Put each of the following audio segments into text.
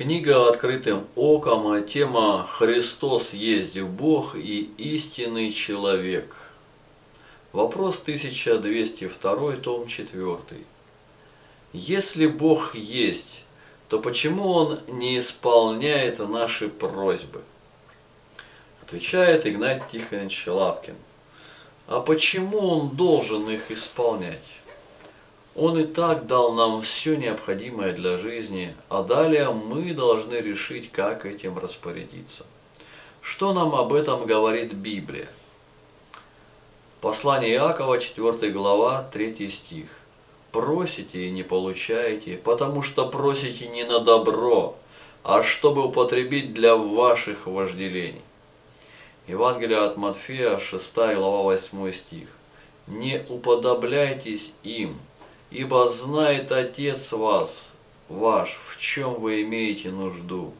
Книга «Открытым оком», а тема «Христос есть Бог и истинный человек». Вопрос 1202, том 4. Если Бог есть, то почему Он не исполняет наши просьбы? Отвечает Игнат Тихонович Лапкин. А почему Он должен их исполнять? Он и так дал нам все необходимое для жизни, а далее мы должны решить, как этим распорядиться. Что нам об этом говорит Библия? Послание Иакова, 4 глава, 3 стих. «Просите и не получаете, потому что просите не на добро, а чтобы употребить для ваших вожделений». Евангелие от Матфея, 6 глава, 8 стих. «Не уподобляйтесь им, ибо знает Отец вас, ваш, в чем вы имеете нужду,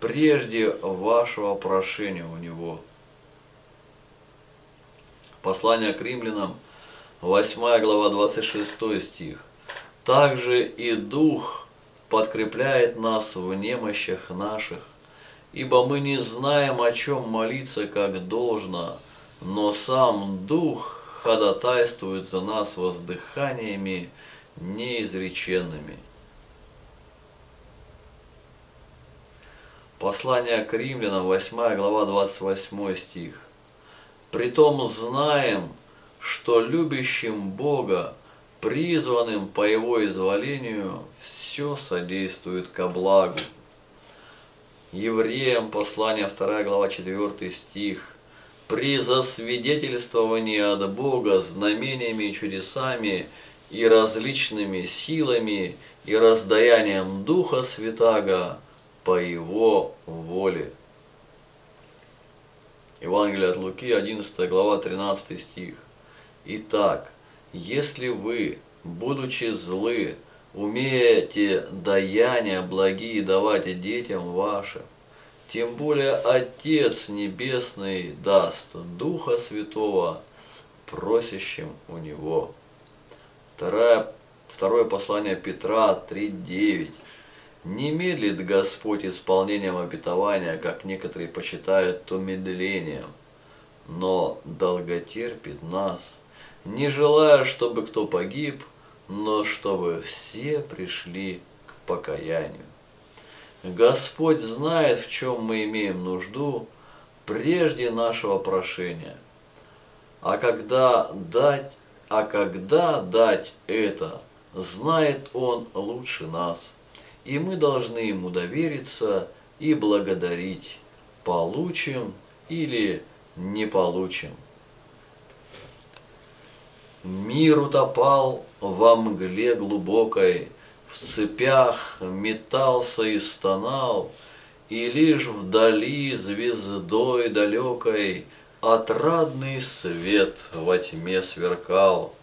прежде вашего прошения у Него». Послание к римлянам, 8 глава, 26 стих. «Также и Дух подкрепляет нас в немощах наших, ибо мы не знаем, о чем молиться как должно, но сам Дух ходатайствует за нас воздыханиями неизреченными». Послание к римлянам, 8 глава, 28 стих. Притом знаем, что любящим Бога, призванным по Его изволению, все содействует ко благу. Евреям, послание 2 глава 4 стих. При засвидетельствовании от Бога знамениями и чудесами и различными силами и раздаянием Духа Святаго по Его воле. Евангелие от Луки, 11 глава, 13 стих. Итак, если вы, будучи злы, умеете даяния благие давать детям вашим, тем более Отец Небесный даст Духа Святого просящим у Него. Второе, второе послание Петра 3.9. Не медлит Господь исполнением обетования, как некоторые посчитают то медлением, но долготерпит нас, не желая, чтобы кто погиб, но чтобы все пришли к покаянию. Господь знает, в чем мы имеем нужду прежде нашего прошения. А когда дать, а когда дать это, знает Он лучше нас – и мы должны ему довериться и благодарить, получим или не получим. Мир утопал во мгле глубокой, в цепях метался и стонал, и лишь вдали звездой далекой отрадный свет во тьме сверкал.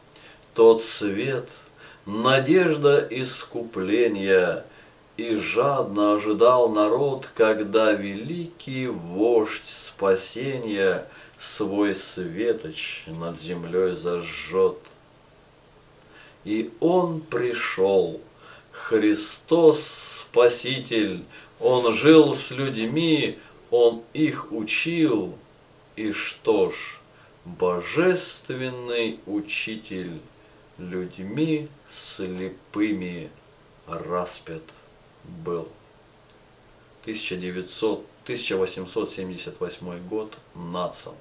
Тот свет — надежда искупления — и жадно ожидал народ, когда великий вождь спасения свой светоч над землей зажжет. И он пришел, Христос Спаситель, он жил с людьми, он их учил, и что ж, божественный учитель людьми слепыми распят был. 1900, 1878 год, НАЦА.